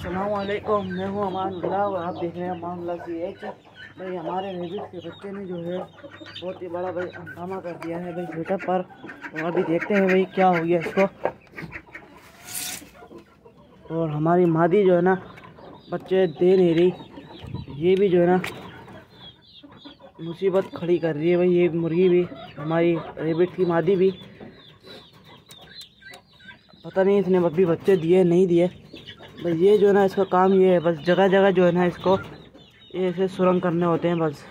असलकुम मैं हूँ अमानुल्लाह और आप देख रहे हैं अमानुल्लाह सी एक भाई हमारे रेबिट के बच्चे ने जो है बहुत ही बड़ा भाई हंगामा कर दिया है भाई ट्विटर पर और अभी देखते हैं भाई क्या हो गया इसको और हमारी मादी जो है ना, बच्चे दे नहीं रही। ये भी जो है ना मुसीबत खड़ी कर रही है भाई ये मुर्गी भी, हमारी रेबिट की मादी भी, पता नहीं इसने अभी बच्चे दिए, नहीं दिए। बस ये जो है ना, इसका काम ये है, बस जगह जगह जो है ना, इसको ये ऐसे सुरंग करने होते हैं बस।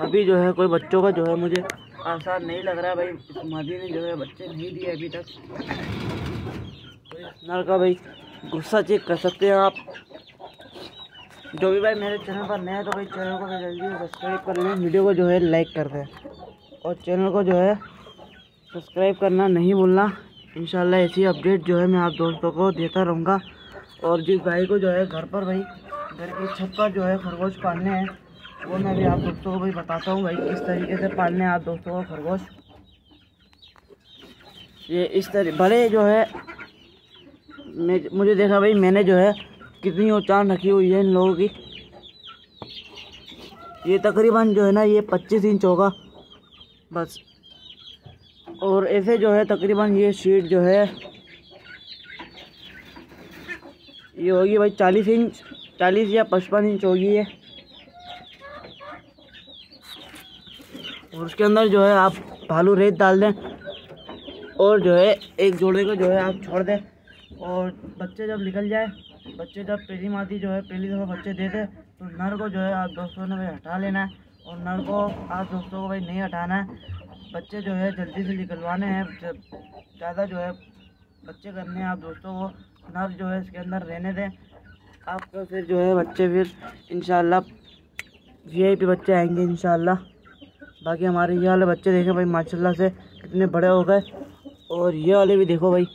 अभी जो है, कोई बच्चों का जो है, मुझे आसान नहीं लग रहा है भाई। मादी ने जो है, बच्चे नहीं दिए अभी तक। तो नर का भाई, गुस्सा चेक कर सकते हैं आप। जो भी भाई मेरे चैनल पर नया तो भाई चैनल को जल्दी सब्सक्राइब कर लें वीडियो को जो है लाइक कर दें। और चैनल को जो है सब्सक्राइब करना नहीं भूलना। इंशाल्लाह ऐसी अपडेट जो है मैं आप दोस्तों को देता रहूँगा। और जिस भाई को जो है घर पर भाई, घर की छत पर जो है खरगोश पालने हैं, वो मैं भी आप दोस्तों को भाई बताता हूँ भाई, किस तरीके से पालने हैं आप दोस्तों को खरगोश। ये इस तरह बड़े जो है मुझे देखा भाई, मैंने जो है कितनी ऊंचान रखी हुई है इन लोगों की। ये तकरीबन जो है ना, ये पच्चीस इंच होगा। बस। और ऐसे जो है तकरीबन ये शीट जो है, ये होगी भाई चालीस इंच, चालीस या पचपन इंच होगी ये। और उसके अंदर जो है आप भालू रेत डाल दें और जो है एक जोड़े को जो है आप छोड़ दें। और बच्चे जब निकल जाए, बच्चे जब पहली माती जो है पहली दफ़ा बच्चे दे दे तो नर को जो है आप दोस्तों ने भाई हटा लेना है। और नर को आप दोस्तों को भाई नहीं हटाना है। बच्चे जो है जल्दी से निकलवाने हैं ज़्यादा जो है बच्चे करने हैं, आप दोस्तों को नर जो है इसके अंदर रहने दें। आपका फिर जो है बच्चे फिर इन वी पी बच्चे आएँगे इन बाकी हमारे ये वाले बच्चे देखें भाई, माशाल्लाह से कितने बड़े हो गए। और ये वाले भी देखो भाई।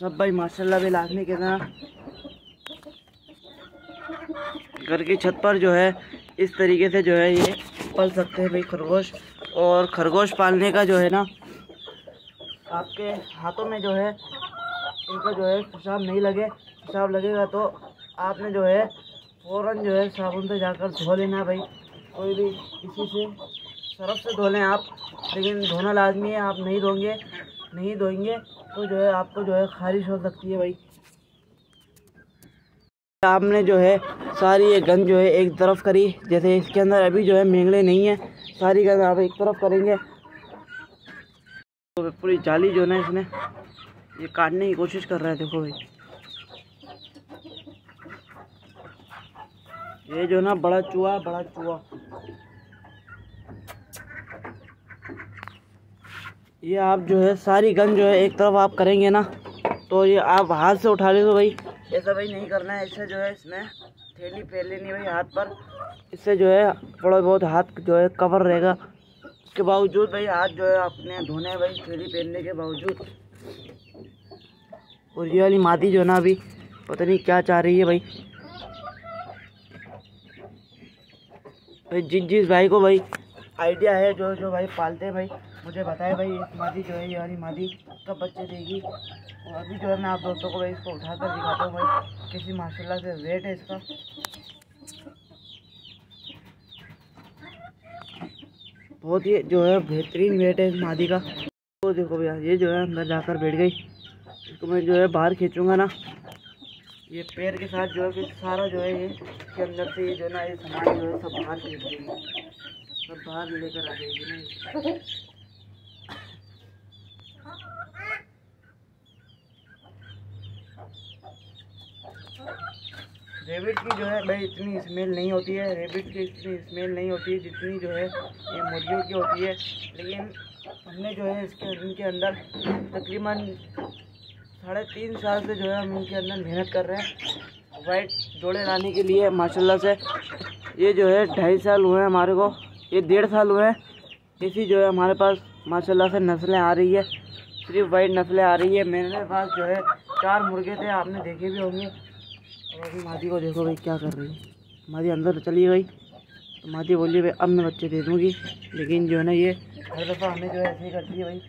सब भाई माशाल्लाह भी लाखने के तरह घर की छत पर जो है इस तरीके से जो है ये पाल सकते हैं भाई खरगोश। और खरगोश पालने का जो है ना, आपके हाथों में जो है, इनका जो है पेशाब नहीं लगे। पेशाब लगेगा तो आपने जो है फ़ौर जो है साबुन से जाकर धो लेना भाई। कोई भी किसी से सरफ से धो लें आप, लेकिन धोना लाजमी है, आप नहीं धोएँगे नहीं धोएँगे तो जो है आपको जो है खारिश हो सकती है भाई। आपने जो है सारी ये गन जो है एक तरफ़ करी, जैसे इसके अंदर अभी जो है मेंगड़े नहीं है, सारी गन आप एक तरफ़ करेंगे। तो पूरी जाली जो है ना इसने, ये काटने की कोशिश कर रहा है देखो भाई। ये जो ना बड़ा चूहा बड़ा चूहा। ये आप जो है सारी गन जो है एक तरफ़ आप करेंगे ना तो ये आप हाथ से उठा ले तो भाई। ऐसा भाई नहीं करना है इससे जो है इसमें थैली फैल लेनी भाई, हाथ पर। इससे जो है, थोड़ा बहुत हाथ जो है कवर रहेगा। उसके बावजूद, भाई, हाथ जो है अपने धोने भाई, थैली पहनने के बावजूद। और ये वाली मादी जो है ना, अभी पता नहीं क्या चाह रही है, भाई। भाई, जिस जिस भाई को, भाई आइडिया है, जो जो भाई पालते हैं, भाई, मुझे बताए, भाई इस मादी जो है, ये वाली मादी कब बच्चे देगी? और अभी जो है, मैं आप दोस्तों को, भाई, इसको उठाकर दिखाता हूँ, भाई। किसी माशाल्लाह से वेट है इसका। बहुत ही जो है बेहतरीन वेट है इस मादी का। तो देखो भैया, ये जो है अंदर जाकर बैठ गई। इसको मैं जो है बाहर खींचूँगा ना। ये पैर के साथ जो है फिर सारा जो है ये इसके अंदर से ये जो है ना, ये सामान जो है सब बाहर खींच देगी। सब बाहर लेकर आ जाएगी ना रेबिट की जो है भाई इतनी स्मेल नहीं होती है, रेबिट की इतनी स्मेल नहीं होती है जितनी जो है ये मुर्गियों की होती है। लेकिन हमने जो है इसके, इनके अंदर तकरीबन साढ़े तीन साल से जो है हम इनके अंदर मेहनत कर रहे हैं। वाइट जोड़े लाने के लिए, माशाल्लाह से। ये जो है ढाई साल हुए हैं हमारे को, ये डेढ़ साल हुए हैं। इसी जो है हमारे पास, माशाल्लाह से नस्लें आ रही है, सिर्फ़ वाइट नस्लें आ रही है। मेरे पास जो है चार मुर्गे थे, आपने देखे भी होंगे। और अभी मादी को देखो भाई क्या कर रही है। मादी अंदर चली गई। तो मादी बोली, भाई, अब मैं बच्चे दे दूँगी। लेकिन जो है ना ये हर दफ़ा हमें जो है ऐसे ही करती है भाई।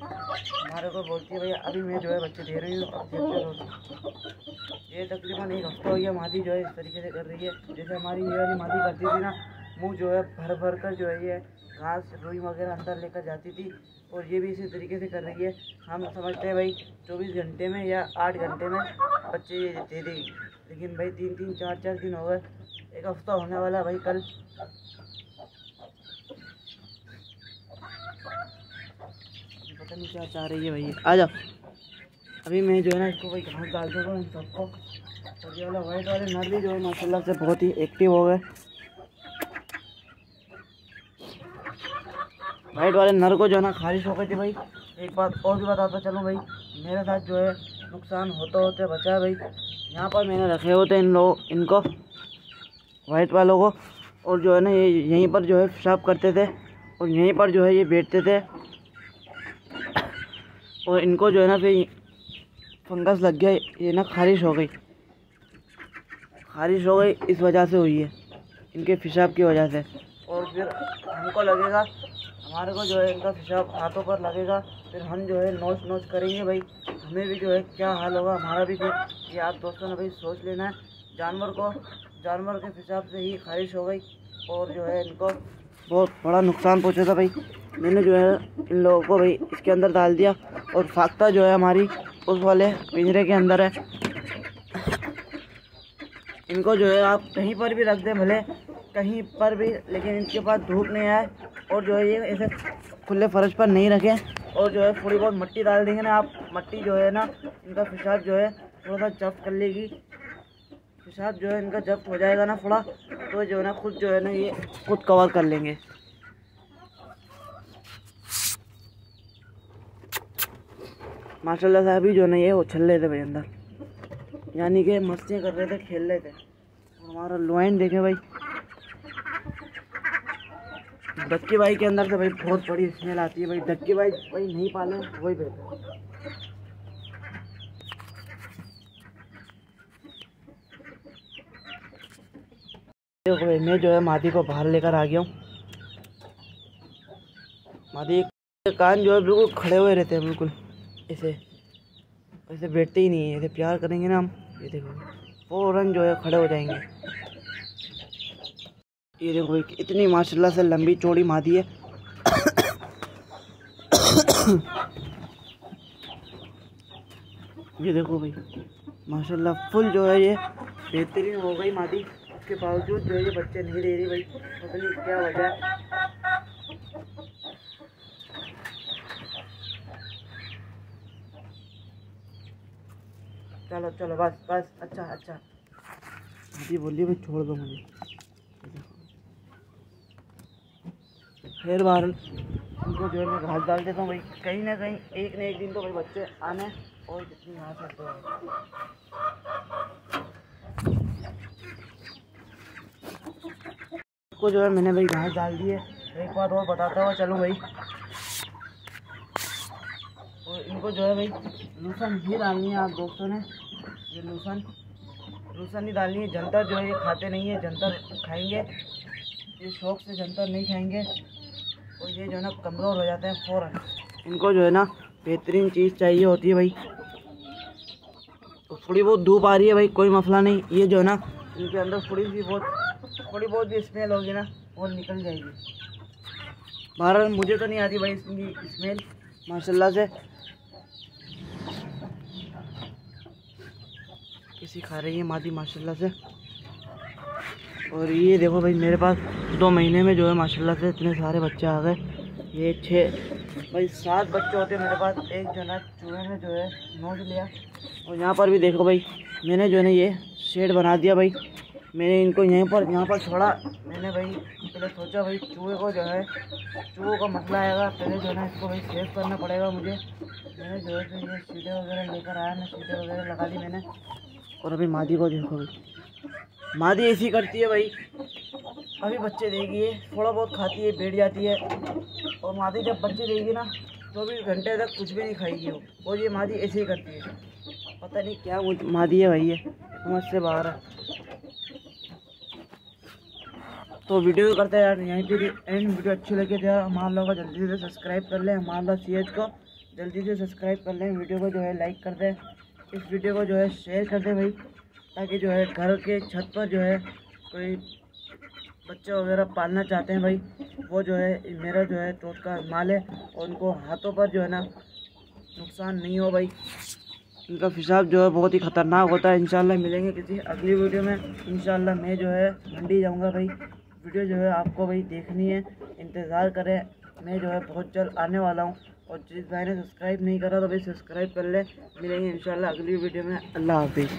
हमारे को बोलती है, भाई, अभी मैं जो है बच्चे दे रही हूँ ये तकरीबन एक हफ़्ता हो गया मादी जो है इस तरीके से कर रही है। जैसे हमारी ये वाली मादी करती थी ना, मुँह जो है भर भर कर जो है ये घास, रुई वगैरह अंदर लेकर जाती थी। और ये भी इसी तरीके से कर रही है। हम समझते हैं, भाई, चौबीस घंटे में या आठ घंटे में बच्चे ये दे देगी। लेकिन भाई तीन तीन चार चार दिन हो गए। एक हफ़्ता होने वाला है भाई कल। पता नहीं क्या चाह रही है भाई। आ जाओ। अभी मैं जो है ना इसको भाई घास डाल दूँगा इन सबको। और ये वाला वाइट वाले नर भी जो है माशाल्लाह से बहुत ही एक्टिव हो गए। वाइट वाले नर को जो है ना खारिश हो गई थी भाई। एक बात और भी बताता चलूँ भाई। मेरे साथ जो है नुकसान होते होते बचा भाई। यहाँ पर मैंने रखे होते इन लोग, इनको, वाइट वालों को, और जो है ना ये, यहीं पर जो है पेशाब करते थे, और यहीं पर जो है ये बैठते थे। और इनको जो है ना फिर फंगस लग गया, ये ना खारिश हो गई। खारिश हो गई, इस वजह से हुई है, इनके पेशाब की वजह से। और फिर हमको लगेगा, हमारे को जो है इनका पेशाब हाथों पर लगेगा, फिर हम जो है नोच नोच करेंगे भाई। हमें भी जो है क्या हाल होगा, हमारा भी फिर ये आप दोस्तों ने भाई सोच लेना है। जानवर को, जानवर के हिसाब से ही खारिश हो गई और जो है इनको बहुत बड़ा नुकसान पहुँचा था भाई। मैंने जो है इन लोगों को भाई इसके अंदर डाल दिया और फाख्ता जो है हमारी उस वाले पिंजरे के अंदर है। इनको जो है आप कहीं पर भी रख दें, भले कहीं पर भी, लेकिन इनके पास धूप नहीं आए और जो है ये ऐसे खुले फर्श पर नहीं रखें। और जो है थोड़ी बहुत मिट्टी डाल देंगे ना आप। मिट्टी जो है ना, इनका पेशाब जो है थोड़ा सा जब्त कर लेगी। पेशाब जो है इनका जब्त हो जाएगा ना थोड़ा तो जो है ना खुद जो है ना ये खुद कवर कर लेंगे। माशाल्लाह साहब अभी जो है ना ये उछल रहे थे भाई अंदर। यानी कि मस्तियाँ कर रहे थे, खेल रहे थे। और हमारा लोइन देखे भाई। धक्की भाई के अंदर से भाई बहुत बड़ी स्मेल आती है भाई। धक्की भाई भाई नहीं पाले, वही बेहतर। देखो भाई, मैं जो है मादी को बाहर लेकर आ गया हूँ। मादी, कान जो है बिल्कुल खड़े हुए रहते हैं, बिल्कुल। ऐसे ऐसे बैठते ही नहीं है ऐसे प्यार करेंगे ना हम। ये देखो, फ़ौरन जो है खड़े हो जाएँगे। ये देखो इतनी माशाल्लाह से लंबी चौड़ी मादी है। ये देखो भाई, माशाल्लाह फुल जो है ये बेहतरीन हो गई मादी उसके बावजूद जो ये बच्चे नहीं दे रही भाई, पता नहीं क्या वजह है चलो चलो, बस बस अच्छा अच्छा। मादी बोलिए भाई छोड़ दो मुझे। फिर बार उनको जो है मैं घास डाल देता हूँ भाई। कहीं ना कहीं एक ना एक दिन तो भाई बच्चे आने और कितनी घास रखते हैं। को जो है मैंने भाई घास डाल दी है। एक बात और बताता हुआ चलूँ भाई। और इनको जो है भाई लूसन ही डालनी है, आप दोस्तों ने। ये लूसन लूसन ही डालनी है। जंतर जो है ये खाते नहीं है, जंतर खाएँगे। ये शौक से जंतर नहीं खाएँगे। और ये जो है ना कमज़ोर हो जाते हैं फ़ौरन। इनको जो है ना बेहतरीन चीज़ चाहिए होती है भाई। तो थोड़ी बहुत धूप आ रही है भाई, कोई मसला नहीं। ये जो है ना, इनके अंदर थोड़ी सी बहुत, थोड़ी बहुत भी स्मेल होगी ना, वो निकल जाएगी। बाहर मुझे तो नहीं आती भाई इसकी स्मेल, माशाल्लाह से। किसी खा रही है मादी, माशाल्लाह से। और ये देखो भाई, मेरे पास दो महीने में जो है, माशाल्लाह से इतने सारे बच्चे आ गए। ये छः भाई सात बच्चे होते मेरे पास। एक जना चूहे ने जो है नोच लिया। और यहाँ पर भी देखो भाई, मैंने जो है ना ये शेड बना दिया भाई। मैंने इनको यहीं पर, यहाँ पर छोड़ा। मैंने भाई, पहले सोचा भाई, चूहे को जो है, चूहों का मसला आएगा, पहले जो है ना इसको भाई सेव करना पड़ेगा मुझे। मैंने जो है ये सीटे वगैरह लेकर आया मैं सीटे वगैरह लगा दी मैंने। और अभी मादी को देखो भाई। मादी ऐसी करती है भाई। अभी बच्चे देगी है थोड़ा बहुत खाती है, बैठ जाती है। और मादी जब बच्चे देगी ना, चौबीस तो घंटे तक कुछ भी नहीं खाएगी वो। और ये मादी ऐसे ही करती है। पता नहीं क्या वो मादी है भाई ये। समझ से बाहर है। तो वीडियो करते हैं यार यहीं पर एंड वीडियो अच्छी लगे तो यार हमारे लोग जल्दी से सब्सक्राइब कर लें, हमारे लोग सी को जल्दी से सब्सक्राइब कर लें, वीडियो को जो है लाइक कर दें, इस वीडियो को जो है शेयर कर दें भाई। ताकि जो है घर के छत पर जो है कोई बच्चे वगैरह पालना चाहते हैं भाई। वो जो है, मेरा जो है टोट का माल है और उनको हाथों पर जो है ना नुकसान नहीं हो भाई। इनका फिसाब जो है बहुत ही ख़तरनाक होता है। इंशाल्लाह मिलेंगे किसी अगली वीडियो में। इंशाल्लाह मैं जो है मंडी जाऊँगा भाई। वीडियो जो है आपको भाई देखनी है। इंतज़ार करें। मैं जो है बहुत जल्द आने वाला हूँ और जिस भाई ने सब्सक्राइब नहीं करा तो भाई सब्सक्राइब कर ले। मिलेंगे इंशाल्लाह अगली वीडियो में। अल्लाह हाफिज़।